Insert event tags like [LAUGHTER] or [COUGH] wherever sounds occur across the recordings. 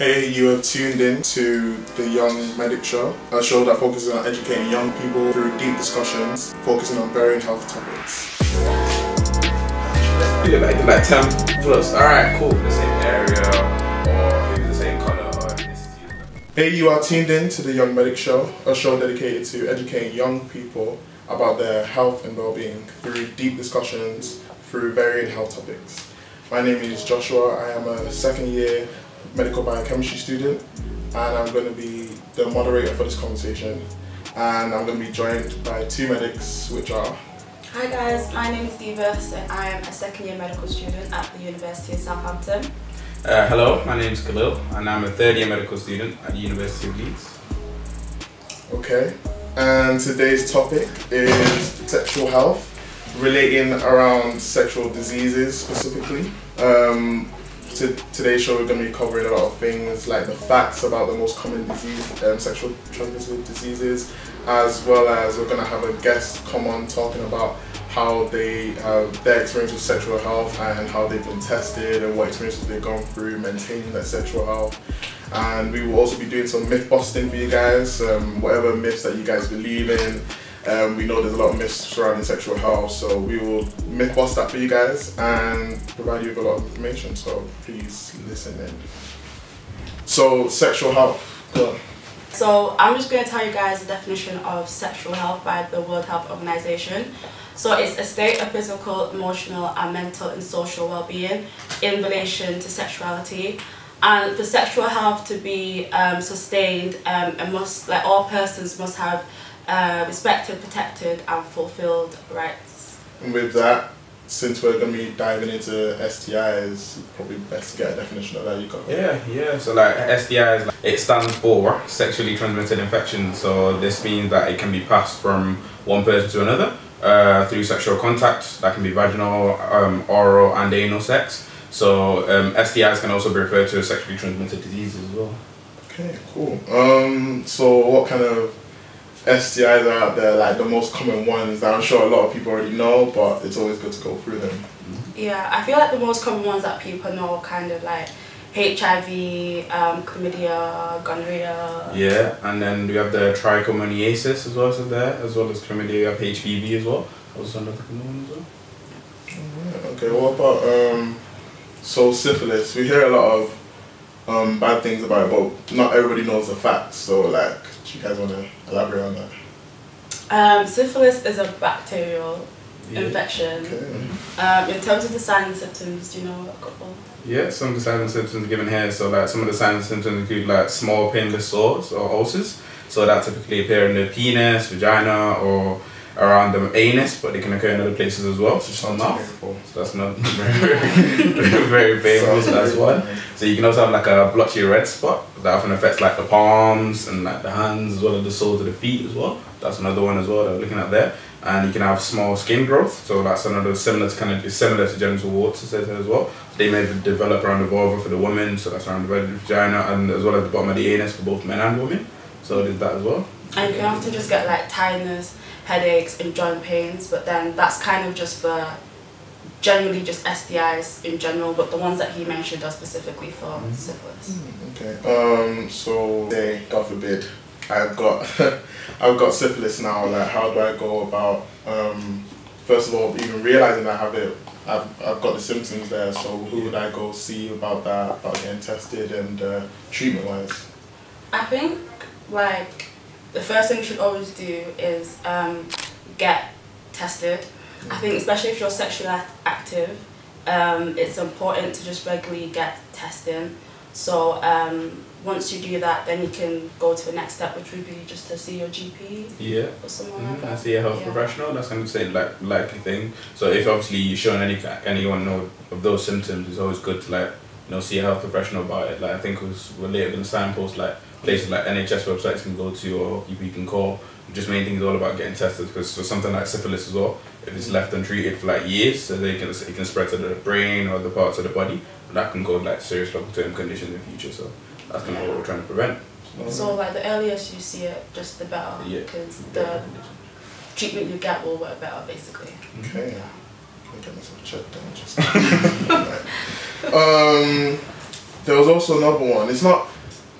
Hey, you have tuned in to the Young Medic Show, a show that focuses on educating young people through deep discussions, focusing on varying health topics. You look like you like ten plus. All right, cool. The same area or maybe the same color or ethnicity. Hey, you are tuned in to the Young Medic Show, a show dedicated to educating young people about their health and well-being through deep discussions through varying health topics. My name is Joshua. I am a second year medical biochemistry student and I'm going to be the moderator for this conversation and I'm going to be joined by two medics which are Hi guys, my name is Divas and I am a second year medical student at the University of Southampton. Uh, hello, my name is Khalil and I'm a third year medical student at the University of Leeds. Okay, and today's topic is sexual health, relating around sexual diseases specifically. Um, to today's show, we're going to be covering a lot of things like the facts about the most common disease, um, sexual transmitted diseases, as well as we're going to have a guest come on talking about how they have their experience with sexual health and how they've been tested and what experiences they've gone through maintaining their sexual health. And we will also be doing some myth busting for you guys, um, whatever myths that you guys believe in. Um, we know there's a lot of myths surrounding sexual health, so we will myth bust that for you guys and provide you with a lot of information. So please listen in. So sexual health. Go. So I'm just going to tell you guys the definition of sexual health by the World Health Organization. So it's a state of physical, emotional and mental and social well-being in relation to sexuality. And for sexual health to be um, sustained, um, must, like all persons must have uh, respected, protected and fulfilled rights. And with that, since we're going to be diving into STIs, probably best to get a definition of that. You got Yeah, yeah. So like STIs, like, it stands for sexually transmitted infection. So this means that it can be passed from one person to another uh, through sexual contact. That can be vaginal, um, oral, and anal sex. So um, STIs can also be referred to as sexually transmitted diseases as well. Okay, cool. Um, so what kind of STIs are out there, like the most common ones that I'm sure a lot of people already know, but it's always good to go through them. Yeah, I feel like the most common ones that people know are kind of like HIV, um, chlamydia, gonorrhea. Yeah, and then we have the trichomoniasis as well, so there, as well as chlamydia, we have HPV as well. Also another common one as well. Yeah, okay, what about um, so syphilis? We hear a lot of um, bad things about it, but not everybody knows the facts. So, like, do you guys want to elaborate on that? Um, syphilis is a bacterial Yeah. infection. Okay. Um, in terms of the signs and symptoms, do you know a couple? Yeah, some of the signs and symptoms given here. So like some of the signs and symptoms include like small painless sores or ulcers. So that typically appear in the penis, vagina, or around the anus, but they can occur in other places as well, such as the mouth. So that's not [LAUGHS] very, very painful. So that's one. So you can also have like a blotchy red spot that often affects like the palms and like the hands as well as the soles of the feet as well. That's another one as well that we're looking at there. And you can have small skin growth, so that's another similar to kind of similar to genital warts it says here as well. They may develop around the vulva for the woman, so that's around the vagina, and as well as the bottom of the anus for both men and women. So there's that as well. And you can often just get like tiredness, headaches, and joint pains, but then that's kind of just for generally just STIs in general, but the ones that he mentioned are specifically for Mm-hmm. syphilis. Okay. Um. So, say, God forbid, I've got, [LAUGHS] I've got syphilis now. Like, how do I go about? Um. First of all, even realizing I have it, I've, I've got the symptoms there. So, who would I go see about that? About getting tested and uh, treatment wise. I think like the first thing you should always do is um, get tested. I think especially if you're sexually active, um, it's important to just regularly get testing. So um, once you do that, then you can go to the next step, which would be just to see your GP Yeah. or someone like Mm, I see a health Yeah. professional. That's going to say like likely thing. So if obviously you're showing any anyone know of those symptoms, it's always good to like you know see a health professional about it. Like I think it was going to signpost like places like NHS websites you can go to or people you can call. Just main thing is all about getting tested because for something like syphilis as well, if it's left untreated for like years, so they can it can spread to the brain or other parts of the body, and that can cause like serious long term conditions in the future. So that's kind of what we're trying to prevent. So like the earlier you see it, just the better, Yeah. because the treatment you get will work better, basically. Okay. I'll get myself checked out just. [LAUGHS] um, there was also another one. It's not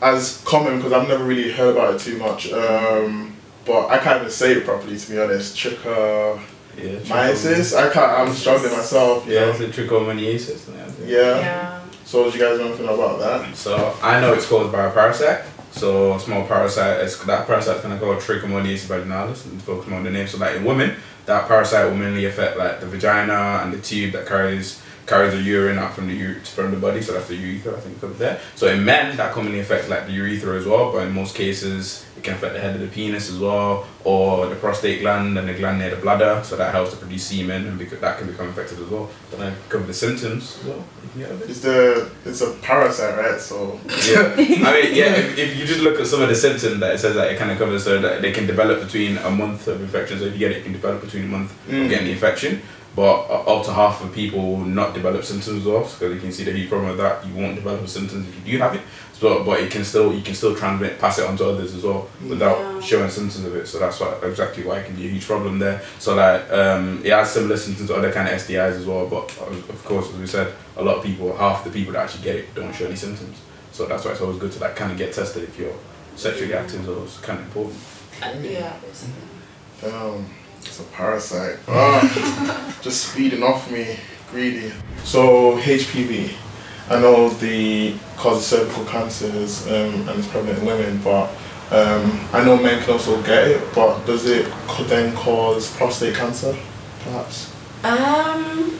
as common because I've never really heard about it too much. Um, but I can't even say it properly to be honest. Trichomoniasis. Yeah. I can't. I'm struggling myself. You Yeah, know? it's a trichomoniasis. yeah, Yeah. Yeah. So, do you guys know anything about that? So I know it's caused by a parasite. So a small parasite, it's, that parasite is going to called Trichomonas vaginalis, and focus on the name. So like in women, that parasite will mainly affect like the vagina and the tube that carries carries the urine out from the from the body. So that's the urethra, I think, up there. So in men, that commonly affects like the urethra as well. But in most cases, it can affect the head of the penis as well, or the prostate gland and the gland near the bladder. So that helps to produce semen, and because that can become affected as well. Then I cover the symptoms as well. You can get a bit. It's the it's a parasite, right? So [LAUGHS] Yeah, I mean, yeah. If, if you just look at some of the symptoms that it says that it kind of covers, so that they can develop between a month of infection. So if you get it, it can develop between a month Mm. of getting the infection. But uh, up to half of people will not develop symptoms of well, because you can see the huge problem with that. You won't develop symptoms if you do have it. So, but it can still you can still transmit, pass it on to others as well without Yeah. showing symptoms of it. So that's what, exactly why it can be a huge problem there. So like um, it has similar symptoms to other kind of STIs as well. But of of course, as we said, a lot of people, half the people that actually get it, don't show any symptoms. So that's why it's always good to like kind of get tested if you're sexually active. So it's kind of important. Uh, yeah. Um, it's a parasite. Ah, [LAUGHS] just feeding off me, greedy. So HPV, I know the cause of cervical cancers um, and it's prevalent in women, but um, I know men can also get it. But does it then cause prostate cancer, perhaps? Um,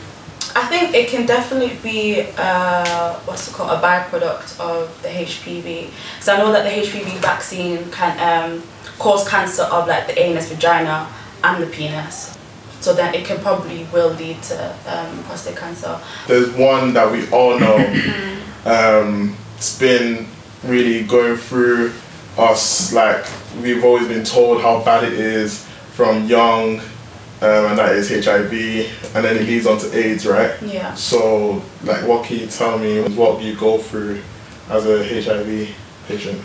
I think it can definitely be uh, what's it called a byproduct of the HPV. So I know that the HPV vaccine can um, cause cancer of like the anus, vagina, and the penis. So then it can probably will lead to um, prostate cancer. There's one that we all know. [COUGHS] um, it's been really going through us. Like we've always been told how bad it is from young, um, and that is HIV, and then it leads on to AIDS, right? Yeah. So, like, what can you tell me? What do you go through as a HIV patient?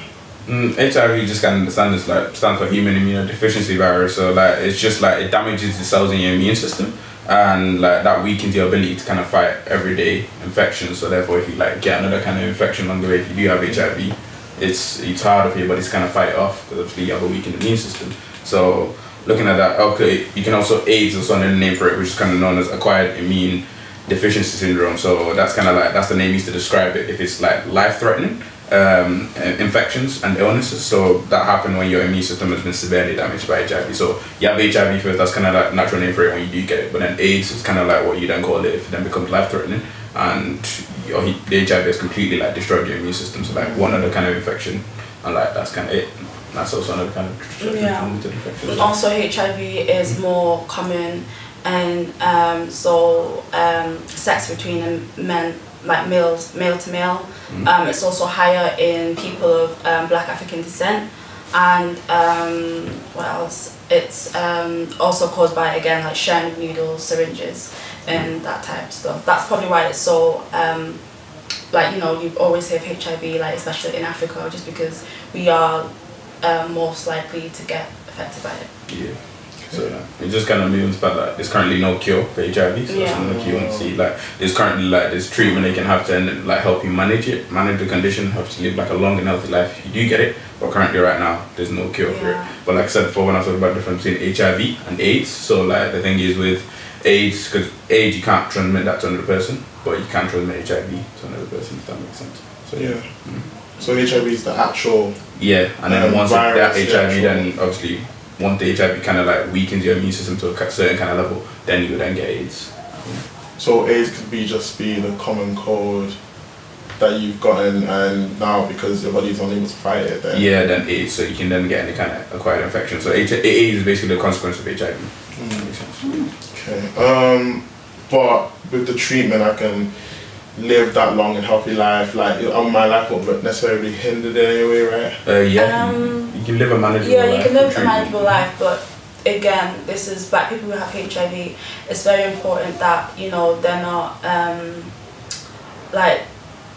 Mm, HIV just of understand this like stands for human immunodeficiency virus. So like it's just like it damages the cells in your immune system, and like that weakens your ability to kind of fight everyday infections. So therefore, if you like get another kind of infection along the way, if you do have HIV, it's it's hard for your body to kind of fight off because obviously you have a weakened immune system. So looking at that, okay, you can also AIDS is another name for it, which is kind of known as acquired immune deficiency syndrome. So that's kind of like that's the name used to describe it. If it's like life threatening um, uh, infections and illnesses, so that happen when your immune system has been severely damaged by HIV. So you have HIV first. That's kind of like natural name for it when you do get it. But then AIDS is kind of like what you then call it if it then becomes life threatening and your, the HIV has completely like destroyed your immune system. So like one other kind of infection, and like that's kind of it. That's also another kind of Yeah. infection. Also, HIV is more common, and um, so um, sex between men, like males, male to male. Um, it's also higher in people of um, Black African descent, and um, what else? It's um, also caused by again like sharing needles, syringes, and that type of stuff. That's probably why it's so. Um, like you know, you always of HIV, like especially in Africa, just because we are um, most likely to get affected by it. Yeah. So it just kind of means that like, there's currently no cure for HIV. So that's Yeah. another key one to see. Like there's currently like there's treatment they can have to and, like help you manage it, manage the condition, help you live like a long and healthy life if you do get it. But currently right now there's no cure for it. But like I said before when I was talking about the difference between HIV and AIDS, so like the thing is with AIDS, because AIDS you can't transmit that to another person, but you can transmit HIV to another person if that makes sense. So Yeah. So HIV is the actual. yeah, and then Um, once virus, that the HIV, actual- then obviously once the HIV kind of like weakens your immune system to a certain kind of level, then you would then get AIDS. So AIDS could be just be the common cold that you've gotten, and now because your body's unable to fight it, then Yeah, then AIDS, so you can then get any kind of acquired infection. So AIDS is basically the consequence of HIV. Mm. Okay. Um, but with the treatment, I can live that long and healthy life. Like my life won't necessarily be hindered in any way, right? Uh, yeah, Um, you can live a manageable Yeah, life. you can live a manageable life, but again, this is black people who have HIV. It's very important that you know they're not um, like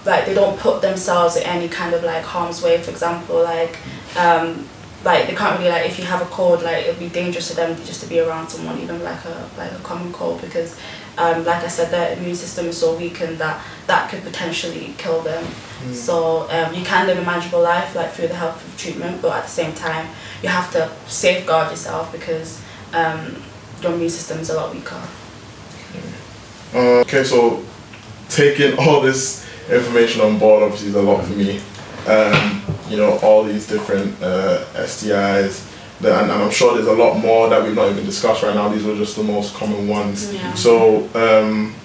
like they don't put themselves in any kind of like harm's way. For example, like um, like they can't really like if you have a cold like it'd be dangerous to them just to be around someone even like a like a common cold because um, like I said their immune system is so weakened that that could potentially kill them. So um, you can live a manageable life like through the help of treatment but at the same time you have to safeguard yourself because um, your immune system is a lot weaker. Uh, okay, so taking all this information on board obviously is a lot for me. Um, you know, all these different uh, STIs, the, and, and I'm sure there's a lot more that we've not even discussed right now. These are just the most common ones. Yeah. So um,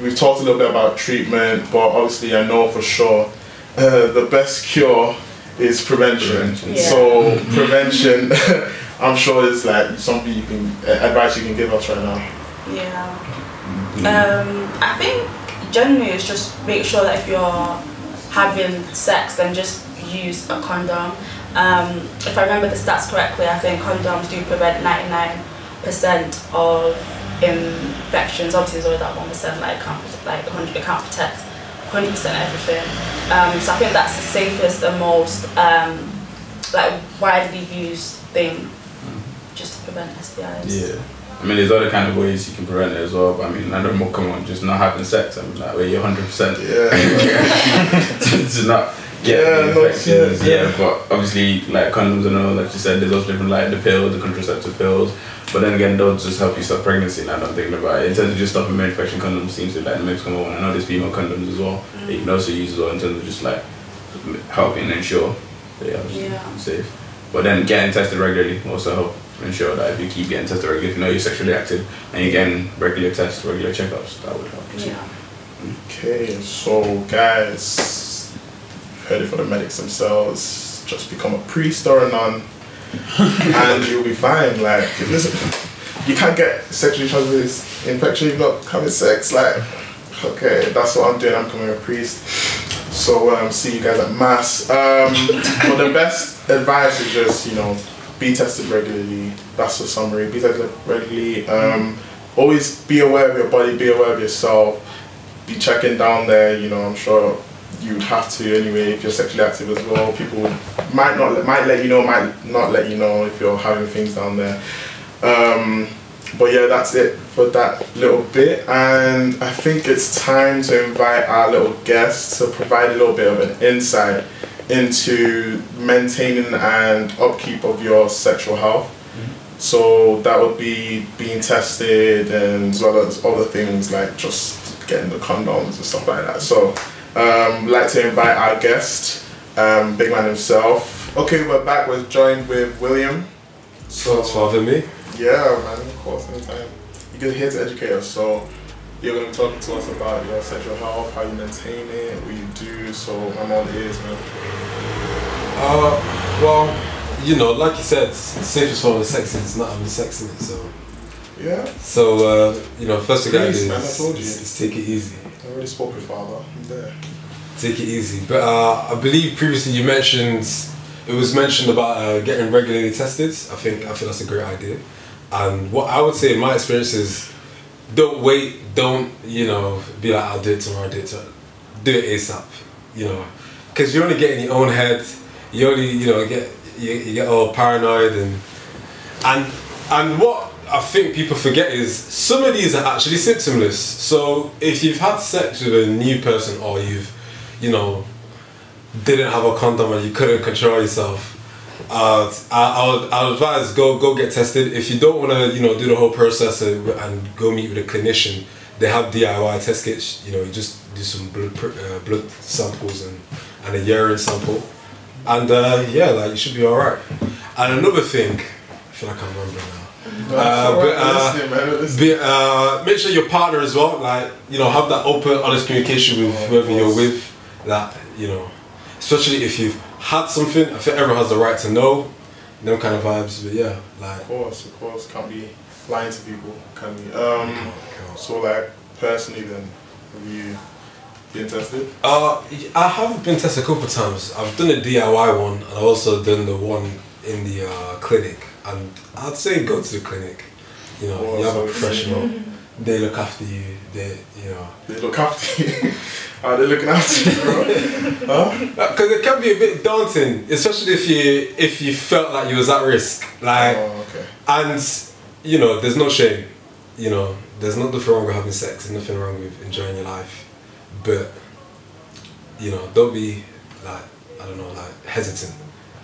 we've talked a little bit about treatment, but obviously I know for sure uh, the best cure is prevention. Prevention. Yeah. So prevention, [LAUGHS] I'm sure is like something you can uh, advice you can give us right now. yeah Um, I think generally it's just make sure that if you're having sex, then just use a condom. Um, if I remember the stats correctly, I think condoms do prevent 99% of infections. Obviously, there's always that 1% like can't like 100 it can't protect 100% everything. Um, so I think that's the safest and most um, like widely used thing just to prevent STIs. Yeah. I mean, there's other kind of ways you can prevent it as well, but I mean, none of them will come on just not having sex. I mean, like, where you're 100% Yeah. [LAUGHS] to not get Yeah, the infections. yeah. yeah. but obviously, like condoms and all, like you said, there's also different, like the pills, the contraceptive pills. But then again, those just help you stop pregnancy. Now that I'm thinking about it, in terms of just stopping male infection, condoms seems to be like the most common one. I know there's female condoms as well. That you can also use as well in terms of just like helping ensure that you're Yeah. safe. But then getting tested regularly also help ensure that if you keep getting tested regularly, if you know you're sexually active and you're getting regular tests, regular checkups, that would help. too. Yeah. Mm. Okay, so guys, it for the medics themselves. Just become a priest or a nun, [LAUGHS] and you'll be fine. Like, listen, you can't get sexually transmitted infection if you're not having sex. Like, okay, that's what I'm doing. I'm becoming a priest. So um, see you guys at mass. Um, but the best advice is just you know be tested regularly. That's the summary. Be tested regularly. Um, always be aware of your body. Be aware of yourself be checking down there. You know, I'm sure you'd have to anyway if you're sexually active as well. People might not let- might let you know, might not let you know if you're having things down there. Um, but yeah, that's it for that little bit, and I think it's time to invite our little guest to provide a little bit of an insight into maintaining and upkeep of your sexual health. So that would be being tested and as well as other things like just getting the condoms and stuff like that. So um, like to invite our guest, um, big man himself. Okay, we're back. We're joined with William. So thanks for having me. Yeah, man, of course, anytime. You're here to educate us, so you're going to be talking to us about your sexual health, how you maintain it, what you do. So I'm all ears, man. Uh, well, you know, like you said, the safest form of sex is not having sex in it. So, Yeah, so uh, you know, first thing I do is, man, I told is take it easy. Already spoke with father. I'm there. Take it easy. But uh, I believe previously you mentioned it was mentioned about uh, getting regularly tested. I think I think that's a great idea. And what I would say in my experience is, don't wait. Don't you know be like I'll do it tomorrow. I'll do it tomorrow. Do it ASAP. You know, because you're only getting your own head. You only you know get you, you get all paranoid and and and what I think people forget is some of these are actually symptomless. So if you've had sex with a new person or you've, you know, didn't have a condom and you couldn't control yourself, uh, I, I would I would advise go go get tested. If you don't want to, you know, do the whole process and, and go meet with a clinician, they have DIY test kits. You know, you just do some blood uh, blood samples and and a urine sample, and uh, yeah, like you should be all right. And another thing, I feel like I remember now. Uh, but, uh, Be, uh, make sure your partner as well, like you know, have that open, honest communication with whoever you're with. That you know, especially if you've had something, I think everyone has the right to know. Them kind of vibes, but yeah, like. Of course, of course, can't be lying to people, can we? Um, so like personally, then have you been tested? Uh, I have been tested a couple of times. I've done a DIY one, and I've also done the one in the uh, clinic. And I'd say go to the clinic. You know, Oh, you have so a [LAUGHS] professional. they look after you. They, you know, They look after you. [LAUGHS] Are they looking after you, bro? [LAUGHS] huh? Uh, because it can be a bit daunting, especially if you if you felt like you was at risk. Like, Oh, okay. and you know, there's no shame. You know, there's nothing wrong with having sex. There's nothing wrong with enjoying your life, but you know, don't be like I don't know, like hesitant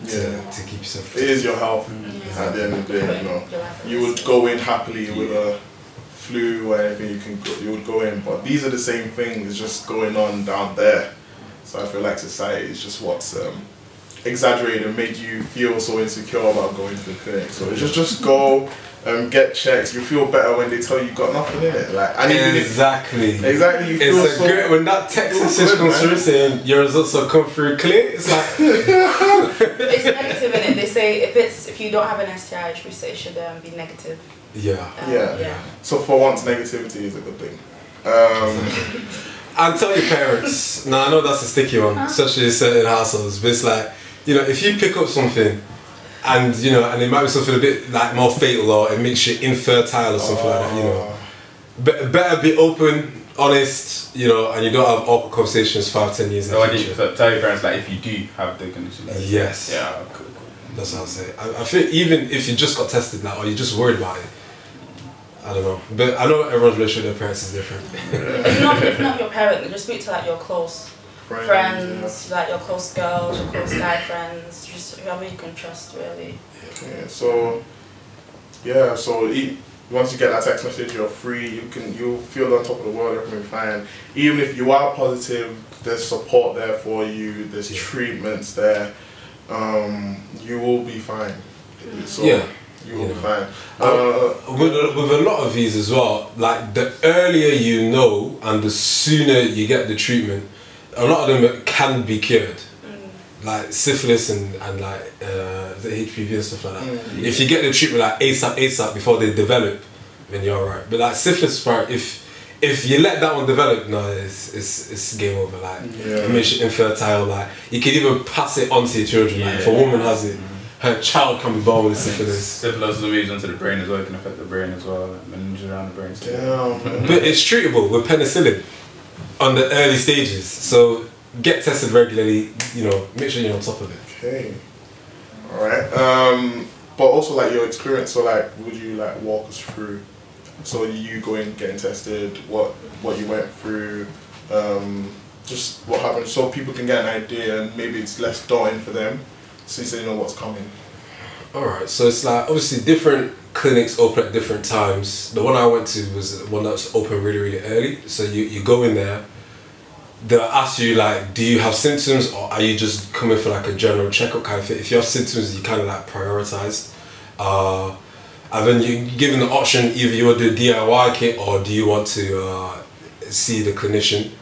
Yeah. to keep yourself. It is your health Yeah. at the end of the day, you know. You would go in happily with a flu or anything you can go, you would go in, but these are the same things just going on down there. So I feel like society is just what's um, exaggerated and made you feel so insecure about going to the clinic. So it's just just go um, get checked. You feel better when they tell you you got nothing in it. Like and even if Exactly. exactly you feel It's a so great when that text feel [LAUGHS] message good, comes through saying your results have come through clear. It's like [LAUGHS] it's negative in it. They say if it's if you don't have an STI, it should, say it should um, be negative. yeah. Um, Yeah. yeah. So for once, negativity is a good thing. Um, [LAUGHS] And tell your parents. now I know that's a sticky one, especially in certain households. But it's like you know if you pick up something. And you know, and it might be something a bit like more fatal, or it makes you infertile, or something like that. You know, oh. Be- better be open, honest, you know, and you don't have awkward conversations five, ten years in So I did so tell your parents like if you do have the condition. Like, Yes. Yeah. Cool. cool. That's what I'll say. I, I feel even if you just got tested now, or you're just worried about it, I don't know. But I know everyone's relationship with their parents is different. If not, if not your parent, just speak to like your close friends, friends, like your close girls, your close guy [CLEARS THROAT] friends, just whoever you can trust, really. Yeah. yeah. So yeah. So e- once you get that text message, you're free. You can you feel on top of the world. Everything fine. Even if you are positive, there's support there for you. There's Yeah. treatments there. Um, you will be fine. So Yeah. You will be fine. Uh, Uh, with, with a lot of these as well, like the earlier you know and the sooner you get the treatment, a lot of them can be cured. Like syphilis and, and like uh, the HPV and stuff like that. Mm. If you get the treatment like ASAP, ASAP before they develop, then you're alright. But like syphilis part, if if you let that one develop, no, it's it's, it's game over. Like Yeah. it makes you infertile. Like you can even pass it on to your children. Like if a woman has it, her child can be born with syphilis. Syphilis moves into the brain as well. It can affect the brain as well. Meninges around the brain. So damn. But it's treatable with penicillin on the early stages. So get tested regularly. You know, make sure you're on top of it. Okay. All right. Um, but also like your experience. So like, would you like walk us through? So you going getting tested, what what you went through, um, just what happened, so people can get an idea and maybe it's less daunting for them, since they know what's coming. All right. So it's like obviously different clinics open at different times. The one I went to was one that's open really really early. So you you go in there. They'll ask you like, do you have symptoms or are you just coming for like a general checkup kind of thing? If you have symptoms, you kind of like prioritized. Uh, and then you're given the option either you want to do a DIY kit or do you want to uh, see the clinician.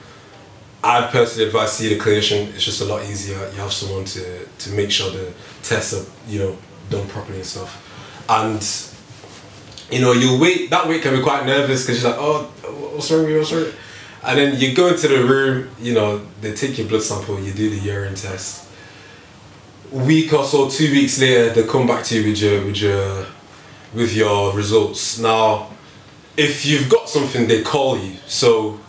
I'd personally advise see the clinician. It's just a lot easier. You have someone to, to make sure the tests are you know done properly and stuff. And you know you wait. That wait can be quite nervous because you're like, oh, what's wrong with you? What's wrong? And then you go into the room. You know they take your blood sample. You do the urine test. Week or so, two weeks later, they come back to you with your with your with your results. Now, if you've got something, they call you. So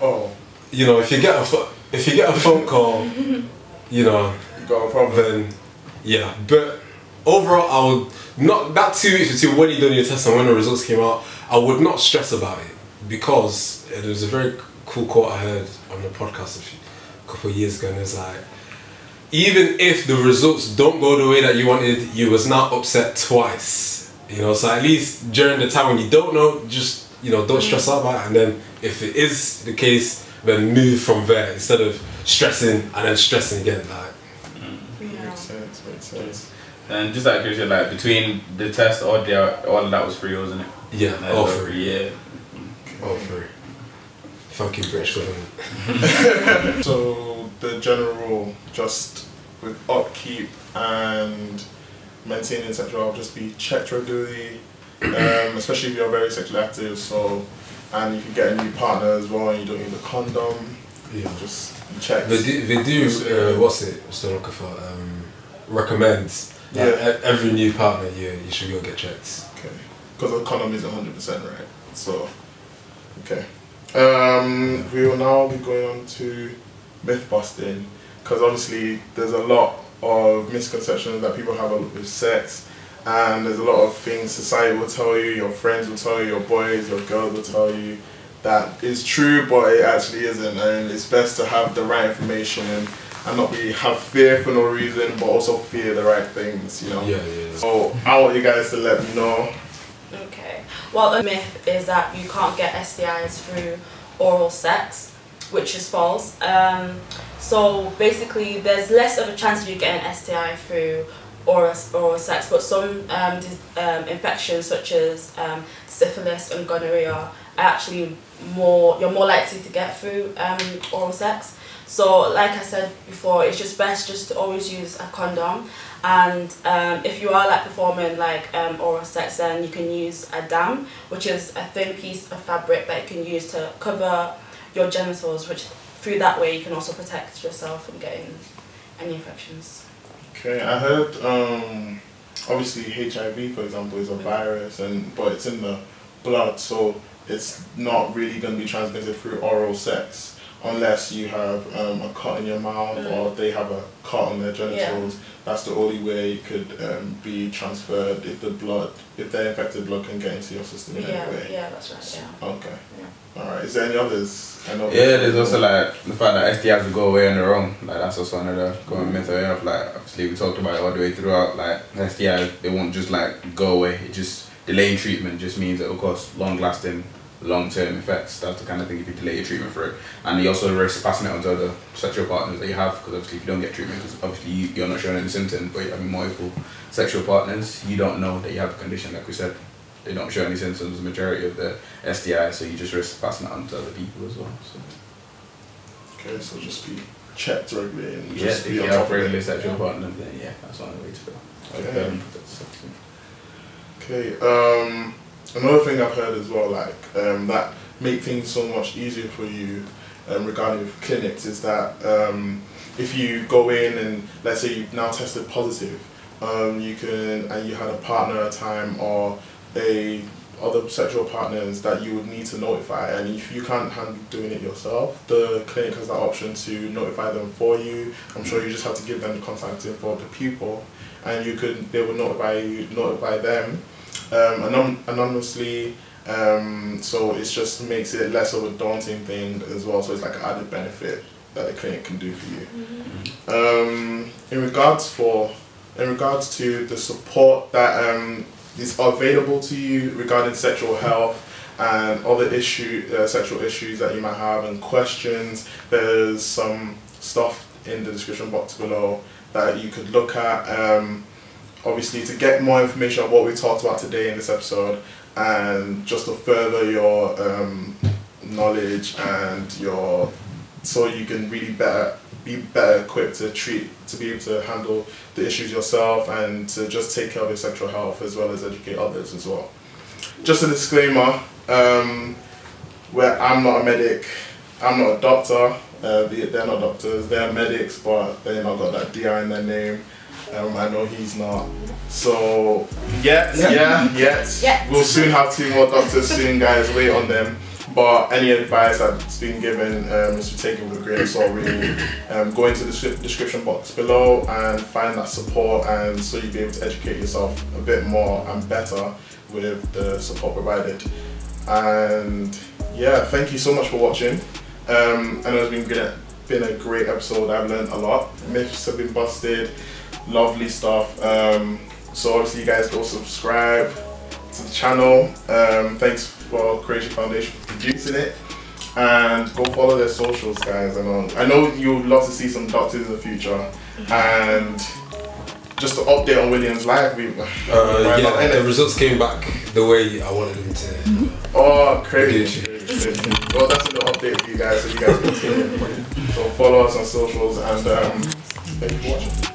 Oh, you know, if you get a if you get a phone call, [LAUGHS] you know, you got a problem. then yeah. But overall, I would not that two weeks between when you done your test and when the results came out. I would not stress about it because it was a very cool quote I heard on the podcast a, few, a couple of years ago, and it's like. Even if the results don't go the way that you wanted, you was not upset twice. You know, so at least during the time when you don't know, just you know, don't stress out about it. And then if it is the case, then move from there instead of stressing and then stressing again. Like, Yeah. Makes sense. Makes sense. And just out of curiosity, like between the test or the all of that was free, wasn't it? yeah, Like, all over- free, Yeah. all free. Thank you, British government. [LAUGHS] So the general rule, just with upkeep and maintaining sexual health, just be checked regularly, um, especially if you're very sexually active. So, and you can get a new partner as well and you don't need a condom, Yeah. just check. They do, they do uh, what's it? What's the looking for? Um, recommend. Yeah. Every new partner, you you should go get checked. Okay. Because a condom is 100%, right? So, okay. Um, we will now be going on to myth busting because obviously there's a lot of misconceptions that people have with sex, and there's a lot of things society will tell you, your friends will tell you, your boys, your girls will tell you that is true, but it actually isn't, and it's best to have the right information and not be have fear for no reason, but also fear the right things, you know. Yeah, yeah. So I want you guys to let me know. Okay. Well, a myth is that you can't get STIs through oral sex, which is false. Um, so basically, there's less of a chance of you getting an STI through oral, oral sex, but some um, um, infections such as um, syphilis and gonorrhea are actually more you're more likely to get through um, oral sex. So, like I said before, it's just best just to always use a condom. And um, if you are like performing like um, oral sex, then you can use a dam, which is a thin piece of fabric that you can use to cover your genitals, which through that way you can also protect yourself from getting any infections. Okay, I heard um, obviously HIV, for example, is a virus, and but it's in the blood, so it's not really going to be transmitted through oral sex unless you have um, a cut in your mouth or they have a cut on their genitals. That's the only way it could um, be transferred if the blood, if the infected blood can get into your system in Yeah, any way. yeah, that's right. Yeah. Okay. Yeah. All right. Is there any others? I know. Yeah, there's also like the fact that STIs will go away on their own. Like that's also another common myth I have. Like obviously we talked about it all the way throughout. Like STIs, they won't just like go away. It just delaying treatment just means it will cause long lasting, long term effects. That's the kind of thing if you delay your treatment for it. And you also risk passing it on to other sexual partners that you have because obviously if you don't get treatment, because obviously you, you're not showing any symptoms, but you're having multiple sexual partners, you don't know that you have a condition. Like we said, they don't show any symptoms. The majority of the STI, so you just risk passing it on to other people as well. So. Okay, so just be checked regularly and Yeah, just if be you on have top of regular it. sexual partners, then yeah, that's one way to go. Okay. Um, Okay. Um, another thing I've heard as well, like um, that make things so much easier for you um, regarding clinics, is that um, if you go in and let's say you've now tested positive, um, you can and you had a partner at a time or a other sexual partners that you would need to notify and if you can't handle doing it yourself the clinic has that option to notify them for you. I'm sure you just have to give them the contact info of the pupil and you could they will notify you notify them um, anon- anonymously um, so it just makes it less of a daunting thing as well so it's like an added benefit that the clinic can do for you. Um, in regards for in regards to the support that um, is available to you regarding sexual health and other issue uh, sexual issues that you might have and questions there's some stuff in the description box below that you could look at. Um, obviously to get more information on what we talked about today in this episode and just to further your um, knowledge and your so you can really better be better equipped to treat to be able to handle the issues yourself and to just take care of your sexual health as well as educate others as well. Just a disclaimer um, where i'm not a medic i'm not a doctor. Uh, they- they're not doctors they're medics but they've not got that di in their name um, i know he's not. So yet yeah. yet Yet. we'll soon have two more doctors soon guys. Wait on them. But any advice that's been given um, is to take it with a grain of salt really um, go into the description box below and find that support and so you'll be able to educate yourself a bit more and better with the support provided. And yeah thank you so much for watching. Um, I know it's been good, been a great episode. I've learned a lot. Myths have been busted lovely stuff um, so obviously you guys go subscribe to the channel um, thanks for Creation Foundation for producing it and go follow their socials guys I know I know you'd love to see some doctors in the future and just to update on William's life we [LAUGHS] Uh, might yeah, the results came back the way I wanted them to. Oh, crazy. Well, that's a little update for you guys, so you guys continue. So follow us on socials and um, thank you for watching.